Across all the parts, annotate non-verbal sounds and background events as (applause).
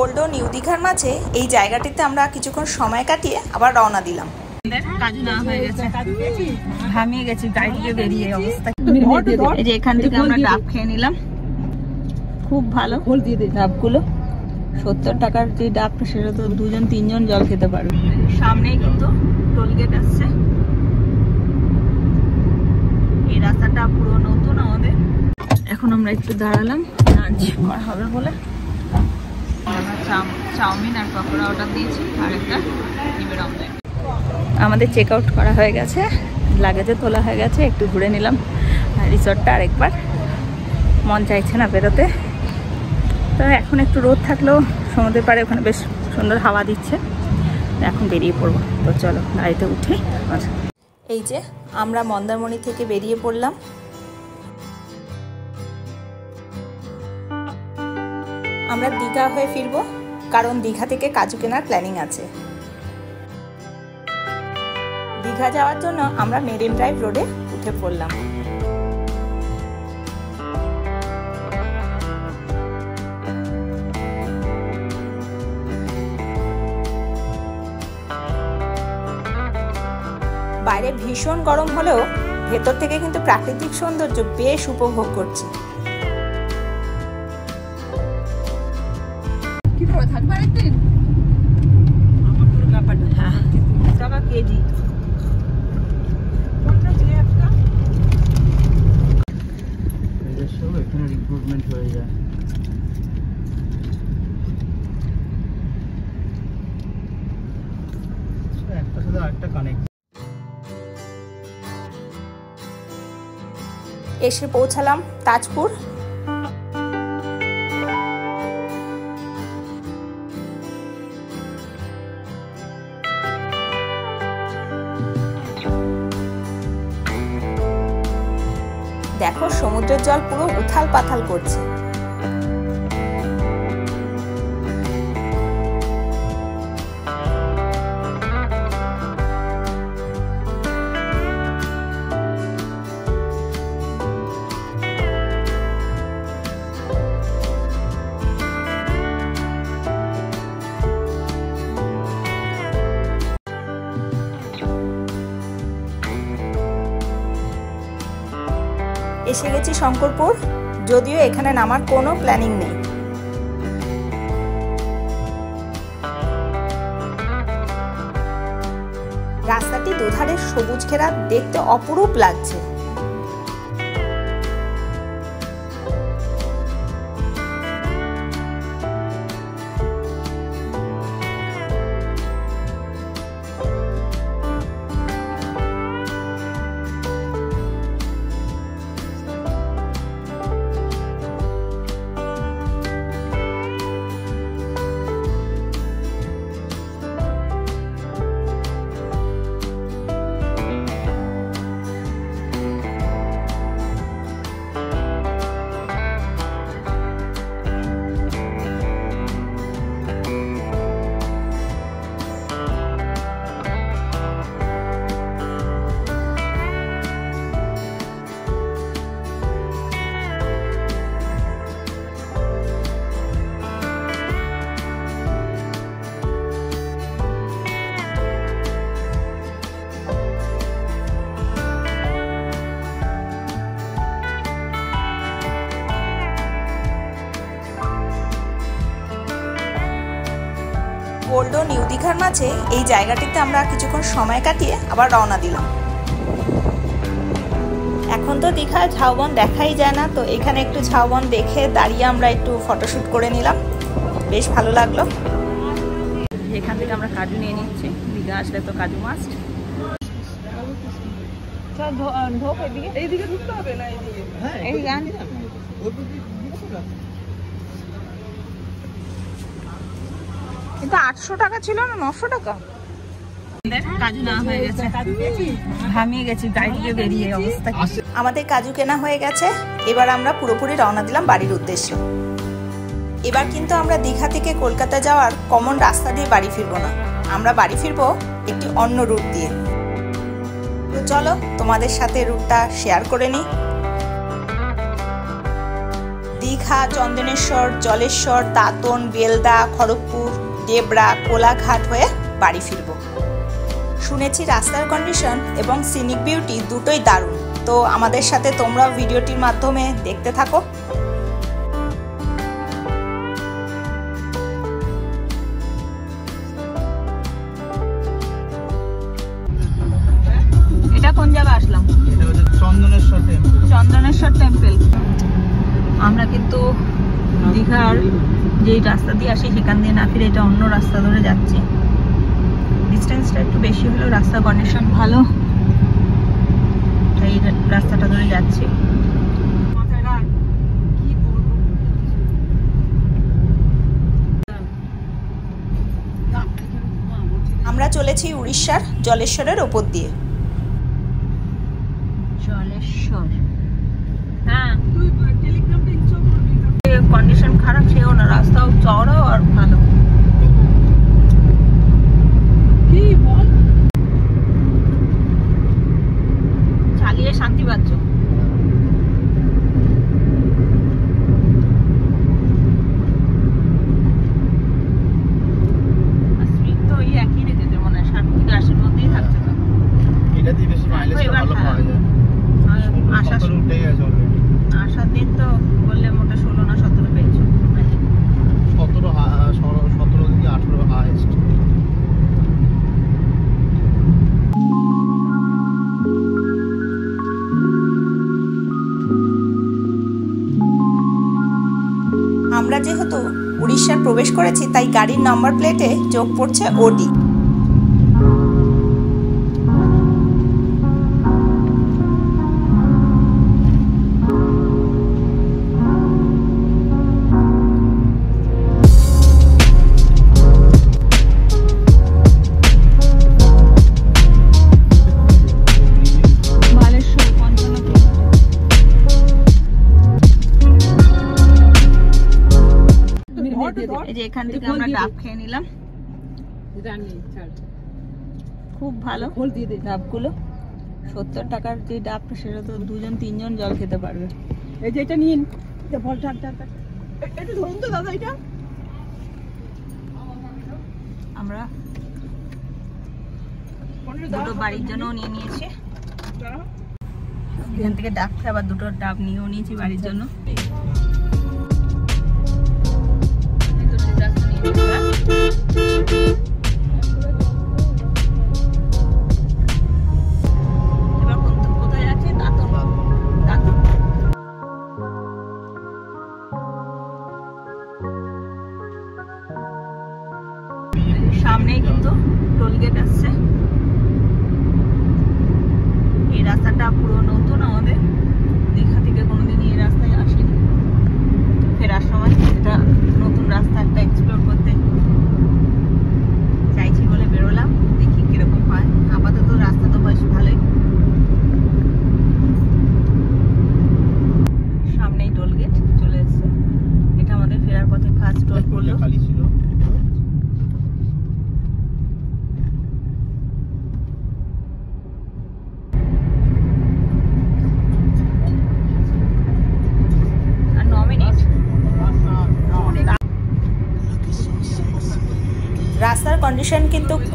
Old ও new দীঘার মাঝে এই জায়গাটিতে আমরা কিছুক্ষণ সময় কাটিয়ে আবার রওনা দিলাম। কাজু না হয়ে গেছে। ঘামিয়ে গেছি গাড়ি থেকে বেরিয়ে অবস্থা। এই যে এখান থেকে আমরা ডাব খেয়ে নিলাম। খুব ভালো ডাবগুলো। সত্তর টাকার যে ডাবটা সেটা তো দুজন তিনজন জল খেতে পারবে। সামনেই কিন্তু টোলগেট আসছে। এই রাস্তাটা পুরো নতুন আমাদের। এখন আমরা একটু দাঁড়ালাম লাঞ্চ করা হবে বলে। চাউমিন আর পকোড়া অর্ডার দিয়েছি আর একটা ডিমের অমলেট আমাদের চেক আউট করা হয়ে গেছে লাগেজে তোলা হয়ে গেছে একটু ঘুরে নিলাম রিসর্টটা আরেকবার। মন চাইছে না বেরোতে। তো এখন একটু রোদ থাকলেও সমুদ্রের পাড়ে ওখানে বেশ সুন্দর হাওয়া দিচ্ছে। এখন বেরিয়ে পড়ব। তো চলো গাড়িতে উঠে আচ্ছা এই যে আমরা মন্দারমণি থেকে বেরিয়ে পড়লাম। আমরা দীঘা হয়ে ফিরবো, কারণ দীঘা থেকে কাজু কেনার প্ল্যানিং আছে। দীঘা যাওয়ার জন্য আমরা মেরিন ড্রাইভ রোডে উঠে পড়লাম। বাইরে ভীষণ গরম হলেও ভেতর থেকে কিন্তু প্রাকৃতিক সৌন্দর্য বেশ উপভোগ করছি। রিক্রুটমেন্ট হয়ে যায়। একটা সাথে আরেকটা কানেক্ট এসে পৌঁছালাম তাজপুর। দেখো সমুদ্রের জল পুরো উথাল পাথাল করছে। শঙ্করপুর যদিও এখানে নামার কোনো প্ল্যানিং নেই। রাস্তাটি দুধারে সবুজ খেরা দেখতে অপরূপ লাগছে। ও নিউ দীঘার মাঝে এই জায়গাটিতে আমরা কিছুক্ষণ সময় কাটিয়ে আবার রওনা দিলাম। এখন তো দীঘায় ঝাউবন দেখাই যায় না তো এখানে একটু ঝাউবন দেখে দাঁড়িয়ে আমরা একটু ফটোশ্যুট করে নিলাম। বেশ ভালো লাগল। এখান থেকে আমরা কাজু নিয়ে নিচ্ছি। দীঘা আসলে তো কাজু মাস্ট ঢোক এদিকে। এইদিকে ঢুকতে হবে না এইদিকে এইদিকে আনতে হবে কিন্তু আটশো টাকা ছিল না নশো টাকা? কাজু না হয়ে গেছে। ঘামিয়ে গেছি গাড়ি বেরিয়ে অবস্থা আমাদের কাজু কেনা হয়ে গেছে। এবার আমরা পুরোপুরি রওনা দিলাম বাড়ির উদ্দেশ্যে। এবার কিন্তু আমরা দীঘা থেকে কলকাতা যাওয়ার কমন রাস্তা দিয়ে বাড়ি ফিরবো না। আমরা বাড়ি ফিরবো একটি অন্য রুট দিয়ে। তো চলো তোমাদের সাথে রুটটা শেয়ার করে নিই। দীঘা দীঘা চন্দনেশ্বর জলেশ্বর দাঁতন বেলদা খড়গপুর ডেবরা কোলাঘাট হয়ে বাড়ি ফিরব। শুনেছি রাস্তার কন্ডিশন এবং সিনিক বিউটি দুটোই দারুণ। তো আমাদের সাথে তোমরা ভিডিওটির মাধ্যমে দেখতে থাকো। এটা অন্য রাস্তা ধরে যাচ্ছে। ডিস্টেন্সটা একটু বেশি হলেও রাস্তার কন্ডিশন ভালো। তাই এই রাস্তাটা ধরে যাচ্ছে। আমরা চলেছি উড়িষ্যার জলেশ্বরের ওপর দিয়ে। জলেশ্বর। হ্যাঁ কন্ডিশন খারাপ সেও না রাস্তাও চওড়াও আর ভালো। আমরা যেহেতু উড়িষ্যার প্রবেশ করেছি তাই গাড়ির নাম্বার প্লেটে চোখ পড়ছে ওডি। এই যে এখান থেকে আমরা ডাব খেয়ে নিলাম। খুব ভালো। ডাবগুলো। সত্তর টাকার যে ডাবটা সেটা তো দুজন তিনজন জল খেতে পারবে। এই যে এটা নিন। এটা ধরুন তো দাদা এটা। আমরা দুটো বাড়ির জন্য নিয়ে নিয়েছি। এখান থেকে ডাব খেয়ে আবার দুটো ডাব নিয়েও নিয়েছি বাড়ির জন্য।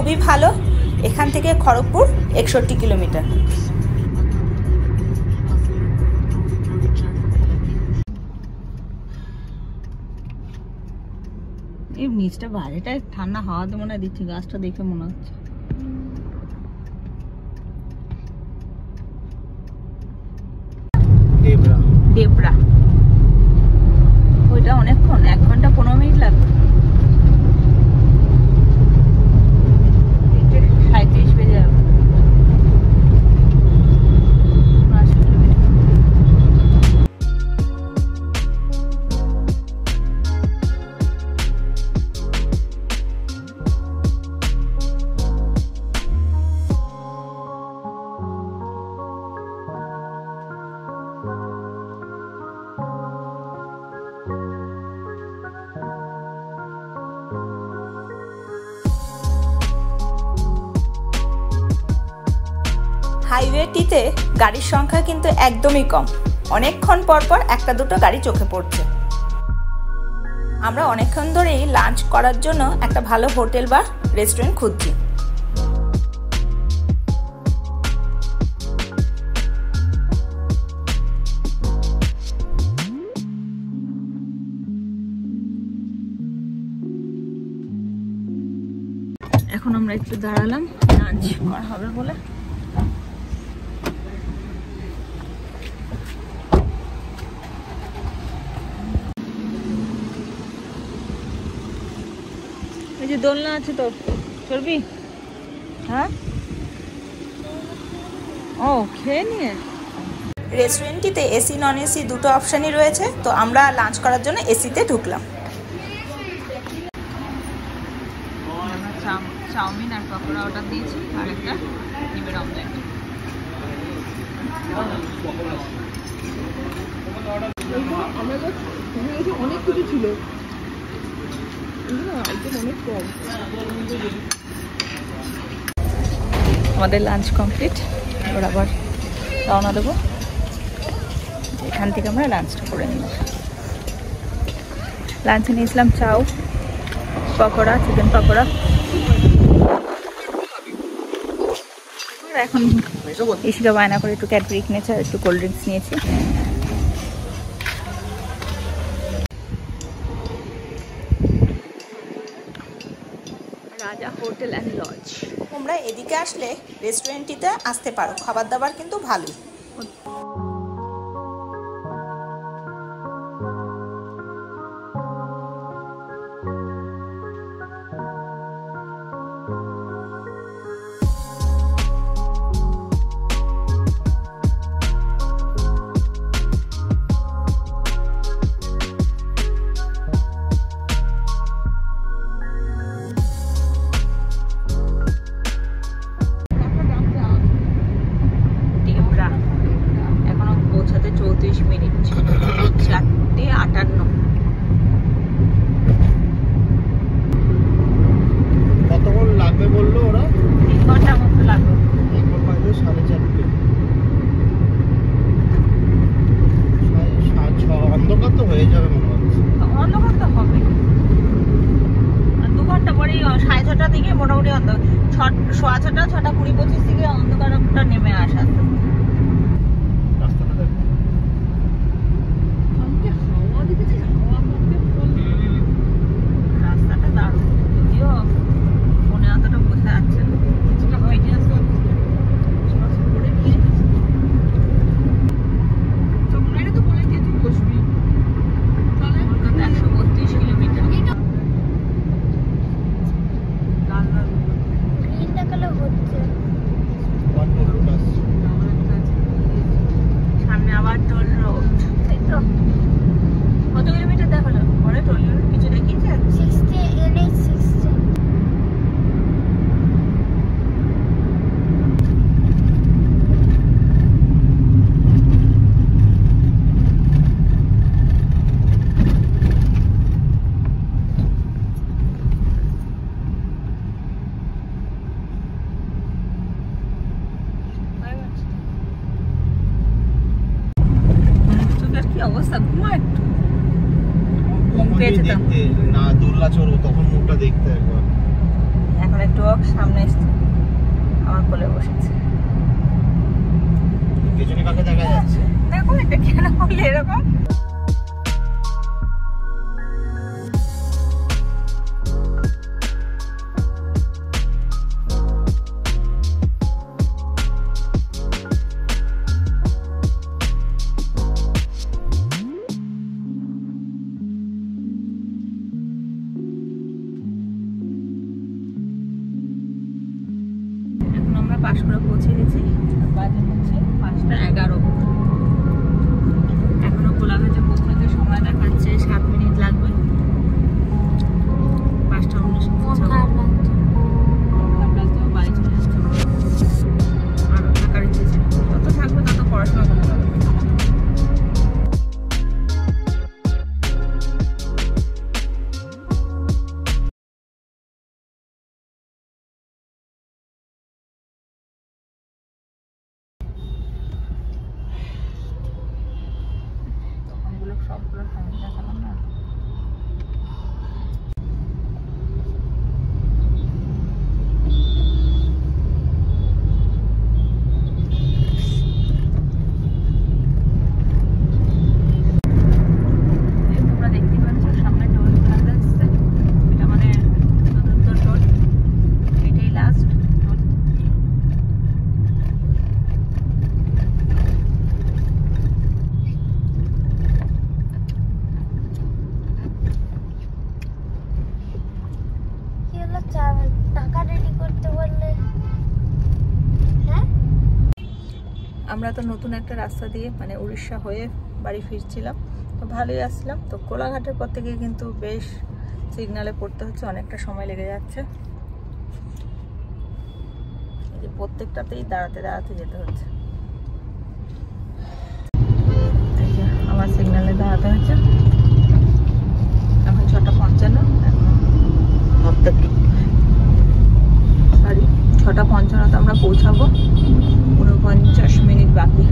খুবই ভালো। এখান থেকে খড়গপুর একষট্টি কিলোমিটার। এই নিচটা বাইরেটা ঠান্ডা হাওয়া তো মনে হয় দিচ্ছে গাছটা দেখে মনে হচ্ছে। ডেবরা ডেবরা ওইটা অনেকক্ষণ এক ঘণ্টা পনেরো মিনিট লাগবে। গাড়ির সংখ্যা কিন্তু একদমই কম। অনেকক্ষণ পর পর একটা দুটো গাড়ি চোখে পড়ছে। আমরা অনেকক্ষণ ধরেই লাঞ্চ করার জন্য একটা ভালো হোটেল বা রেস্টুরেন্ট খুঁজছি। এখন আমরা একটু দাঁড়ালাম লাঞ্চ করা হবে বলে। এই যে দোলনা আছে তো। চলবি হ্যাঁ? ও খেয়ে নিয়ে। রেস্টুরেন্টটিতে এসি নন এসি দুটো অপশানই রয়েছে তো আমরা লাঞ্চ করার জন্য এসিতে ঢুকলাম। চাউমিন আর পকোড়া অর্ডার দিয়েছি আর একটা ডিমের অমলেট অনেক কিছু ছিল। আমাদের লাঞ্চ কমপ্লিট এবার আবার রওনা দেবো। এখান থেকে আমরা লাঞ্চটা করে নিব। লাঞ্চে নিয়েছিলাম চাউ, পকোড়া চিকেন পকোড়া। এখন ইশিকা বায়না করে একটু ক্যাডবেরি কিনেছে আর একটু কোল্ড ড্রিঙ্কস নিয়েছি। এদিকে আসলে রেস্টুরেন্টটিতে আসতে পারো। খাবার দাবার কিন্তু ভালোই। পৌঁছাতে চৌত্রিশ মিনিট। (coughs) চারটে আটান্ন কতক্ষণ লাগবে বলল ওরা তিন ঘণ্টার মতো লাগবে এখন বাজে সাড়ে চারটে সাড়ে সাত ছ অন্ধকার তো হয়ে যাবে মনে হচ্ছে অন্ধকার তো হবে আর দু ঘণ্টা পরেই অ- সাড়ে ছটার দিকে মোটামুটি অন্ধ ছ সোয়া ছটা ছটা কুড়ি পঁচিশ দিকে অন্ধকারটা নেমে আসা রাস্তাটা দেখো কালকে হাওয়া দেখেছি হাওয়া করতে রাস্তাটা দারুণ যদিও ফোনে অতটা বোঝা যাচ্ছে না কিছুটা হয়নি আসলে করে নিয়ে চকলেটে তো বলে দিয়ে তুই বসবি তাহলে কলকাতা একশো বত্রিশ কিলোমিটার লাল লাল ওয়ান টু আসছে সামনে আবার টোল রোড তাই তো কত কিলোমিটার দেখাল পরে টোল রোড কিছু দেখিয়েছে চোখের কি অবস্থা ঘুমা একটু ঘুম পেয়েছে তো দেখতে না দোল্লা চড়বো তখন মুখটা দেখতে একবার ওয়াক সামনে এসছে। আমার কোলে বসেছে। পেছনে কাকে দেখা যাচ্ছে? দেখো এটা কেন বললে এরকম? আমরা পৌঁছে গেছি। বাজে হচ্ছে পাঁচটা এগারো। এখনও কোলাঘাটে পৌঁছাতে সময় দেখাচ্ছে সাত মিনিট লাগবে। পাঁচটা উনিশ বাড়ি চলে আসতে হবে। আরও থাকার ইচ্ছে ছিল। যত থাকবে তত পড়াশোনা করতে হবে। আমরা তো নতুন একটা রাস্তা দিয়ে মানে উড়িষ্যা হয়ে বাড়ি ফিরছিলাম। তো ভালোই আসলাম। তো কোলাঘাটের পর থেকে কিন্তু বেশ সিগনালে পড়তে হচ্ছে অনেকটা সময় লেগে যাচ্ছে। এই যে প্রত্যেকটাতেই দাঁড়াতে দাঁড়াতে যেতে হচ্ছে। আমার সিগনালে দাঁড়াতে হচ্ছে। এখন ছটা পঞ্চান্ন। এখন সরি ছটা পঞ্চান্নতে আমরা পৌঁছাবো। উনপঞ্চাশ মিনিট বাকি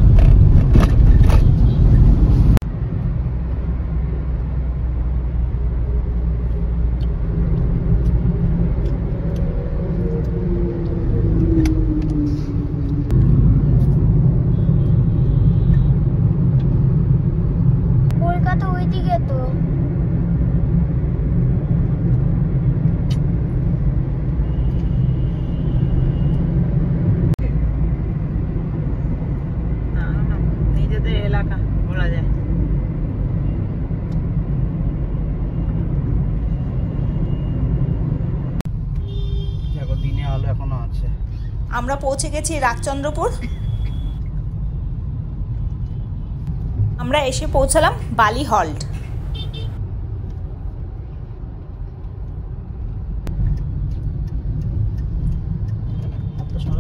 আমরা পৌঁছে গেছি রাজচন্দ্রপুর আমরা এসে পৌঁছালাম বালি হল্ট।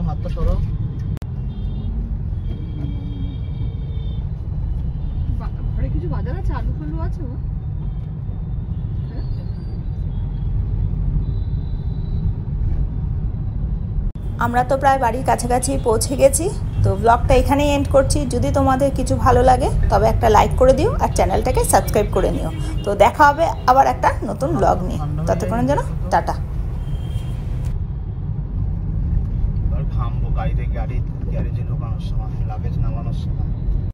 হাতটা সরো ঘরে কিছু বাজার আছে? আলু ফালু আছে ও? আমরা তো প্রায় বাড়ির কাছাকাছি পৌঁছে গেছি। তো ব্লগটা এখানেই এন্ড করছি। যদি তোমাদের কিছু ভালো লাগে, তবে একটা লাইক করে দিও আর চ্যানেলটাকে সাবস্ক্রাইব করে নিও। তো দেখা হবে আবার একটা নতুন ব্লগ নিয়ে। ততক্ষণ যেন টাটা।